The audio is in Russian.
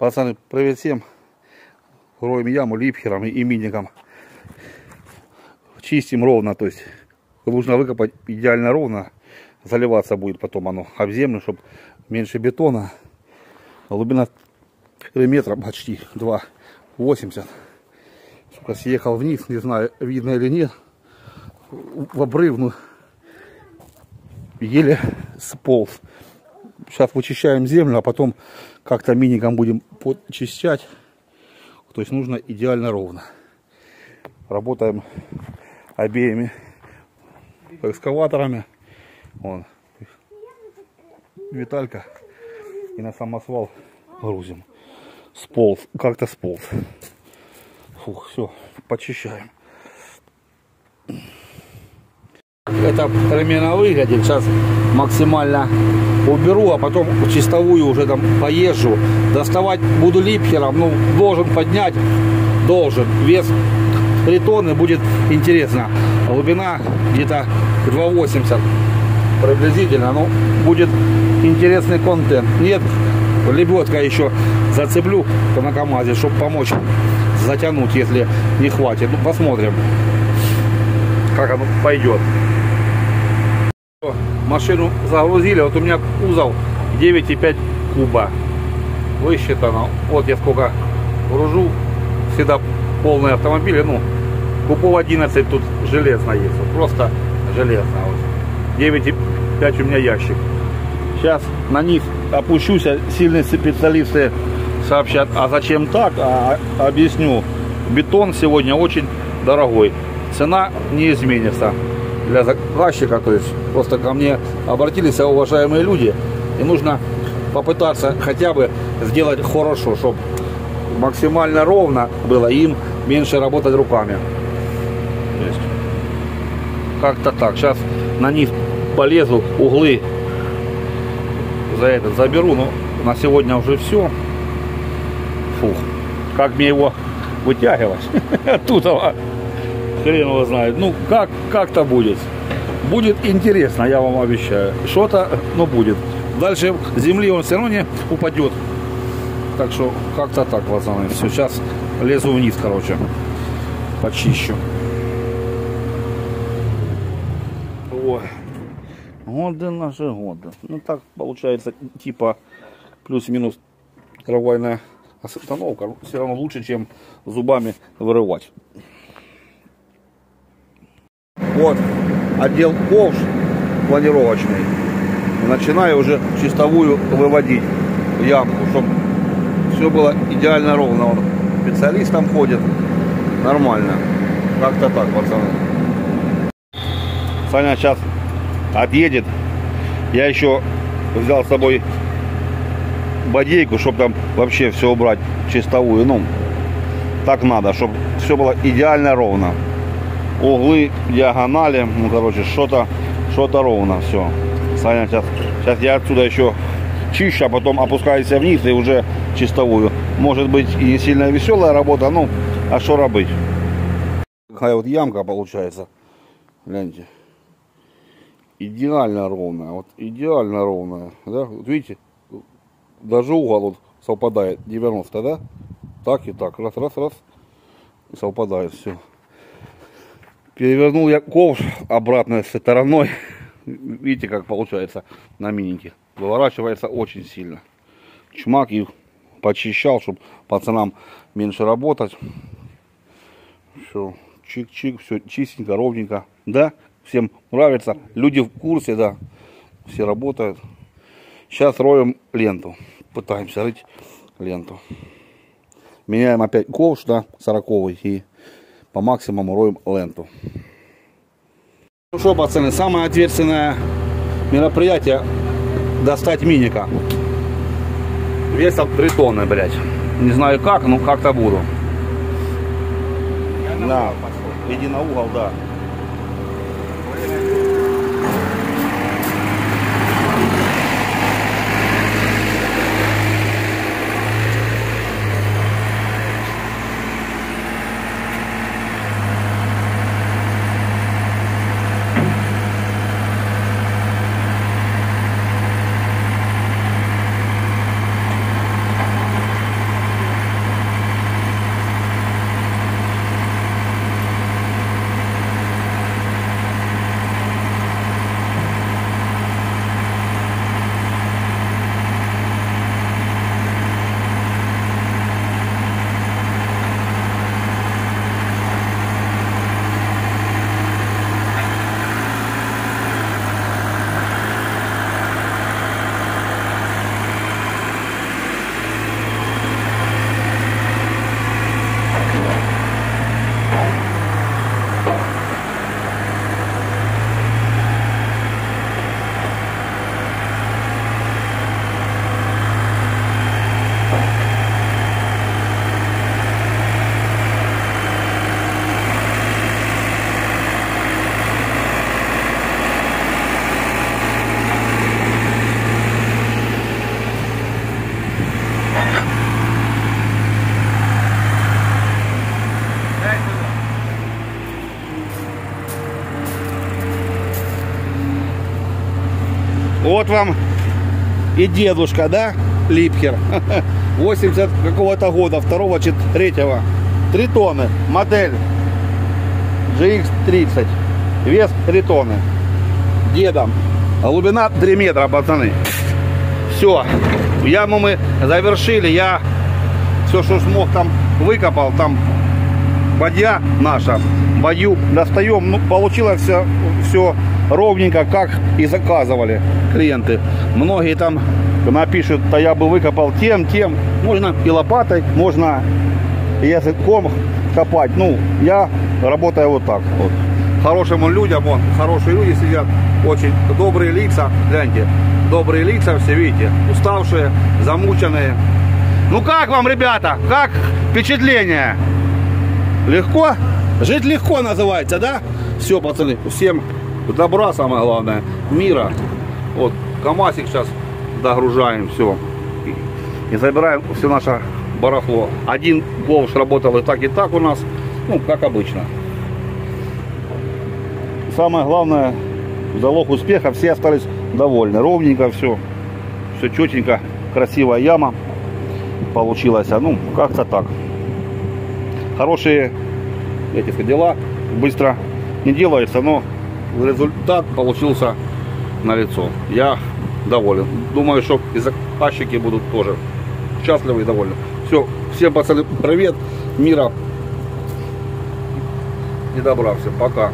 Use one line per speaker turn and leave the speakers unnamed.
Пацаны, привет всем. Роем яму липхером и миником. Чистим ровно, то есть нужно выкопать идеально ровно. Заливаться будет потом оно об землю, чтобы меньше бетона. Глубина 3 метра почти, 2,80. Сука, съехал вниз, не знаю, видно или нет. В обрыв, ну, еле сполз. Сейчас вычищаем землю, а потом как-то миником будем подчищать. То есть нужно идеально ровно. Работаем обеими экскаваторами. Вон. Виталька. И на самосвал грузим. Сполз. Как-то сполз. Фух, все, почищаем. Это примерно выглядит. Сейчас максимально уберу, а потом чистовую уже там поезжу. Доставать буду липхером. Ну, должен поднять. Должен. Вес 3 тонны будет интересно. Глубина где-то 2,80 приблизительно. Ну, будет интересный контент. Нет, лебедка еще зацеплю на КамАЗе, чтобы помочь затянуть, если не хватит. Ну, посмотрим, как оно пойдет. Машину загрузили, вот у меня кузов 9,5 куба высчитано. Вот я сколько гружу, всегда полные автомобили, ну, кубов 11 тут железно есть, вот просто железно. Вот. 9,5 у меня ящик. Сейчас на них опущусь, а сильные специалисты сообщат, а зачем так, а, объясню. Бетон сегодня очень дорогой, цена не изменится для заказчика, то есть просто ко мне обратились уважаемые люди, и нужно попытаться хотя бы сделать хорошо, чтобы максимально ровно было им меньше работать руками. Как-то так. Сейчас на них полезу, углы за этот заберу, но на сегодня уже все. Фух, как мне его вытягивать оттуда, хрен его знает. Ну, как, как-то будет. Будет интересно, я вам обещаю. Что-то, но будет. Дальше земли он все равно не упадет. Так что как-то так, пацаны. Все, сейчас лезу вниз, короче. Почищу. Ой. Годы наши годы. Ну так получается, типа плюс-минус трамвайная остановка. Все равно лучше, чем зубами вырывать. Вот отдел ковш планировочный. Начинаю уже чистовую выводить ямку, чтобы все было идеально ровно. Он специалист там ходит. Нормально. Как-то так, пацаны. Саня сейчас отъедет. Я еще взял с собой бодейку, чтобы там вообще все убрать чистовую. Ну, так надо, чтобы все было идеально ровно углы, диагонали, ну, короче, что-то что-то ровно, все. Саня, сейчас, сейчас я отсюда еще чищу, а потом опускаюсь вниз и уже чистовую. Может быть и не сильно веселая работа, ну, а что робить? Какая вот ямка получается, гляньте. Идеально ровная, вот идеально ровная, да, вот видите, даже угол вот совпадает, 90, да? Так и так, раз, раз, раз, совпадает все. Перевернул я ковш обратно стороной. Видите, как получается на минике. Выворачивается очень сильно. Чмак и почищал, чтобы пацанам меньше работать. Все, чик-чик, все чистенько, ровненько. Да, всем нравится. Люди в курсе, да. Все работают. Сейчас роем ленту. Пытаемся рыть ленту. Меняем опять ковш, да, сороковый. И по максимуму роем ленту. Ну что, пацаны, самое ответственное мероприятие достать миника. Весом 3 тонны, блядь. Не знаю как, но как-то буду. Да, иди на угол, да.
Вот вам и дедушка, да, Липкер. 80 какого-то года, второго, чет- третьего. Три тонны. Модель GX30. Вес 3 тонны. Дедом. Глубина 3 метра, пацаны. Все. Яму мы завершили. Я все, что смог, там выкопал. Там бадья наша. Бадью достаем. Ну, получилось все, все ровненько, как и заказывали клиенты. Многие там напишут, да я бы выкопал тем, тем. Можно и лопатой, можно языком копать. Ну, я работаю вот так вот.
Хорошим людям, вон, хорошие люди сидят, очень добрые лица, гляньте, добрые лица все, видите, уставшие, замученные.
Ну как вам, ребята? Как впечатление? Легко? Жить легко называется, да?
Все, пацаны, всем добра, самое главное, мира. Вот, КамАЗик сейчас догружаем, все. И, забираем все наше барахло. Один ковш работал и так, и так у нас, ну, как обычно.
Самое главное, залог успеха, все остались довольны. Ровненько все, все четенько, красивая яма получилась. А, Ну, как-то так. Хорошие эти дела быстро не делаются, но
Результат получился на лицо. Я доволен. Думаю, что и заказчики будут тоже счастливы и довольны. Все, всем пацаны, привет, мира и добра всем. Пока.